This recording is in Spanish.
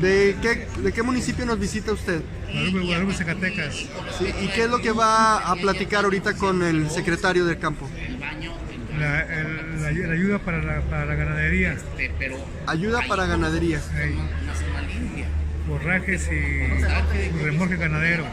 ¿De qué, ¿De qué municipio nos visita usted? Guadalupe, Guadalupe, Zacatecas. Sí, ¿Y qué es lo que va a platicar ahorita con el secretario del campo? La, el- la la ayuda para la, para la ganadería, Ayuda para ganadería. Ahí. forrajes y remolque ganadero.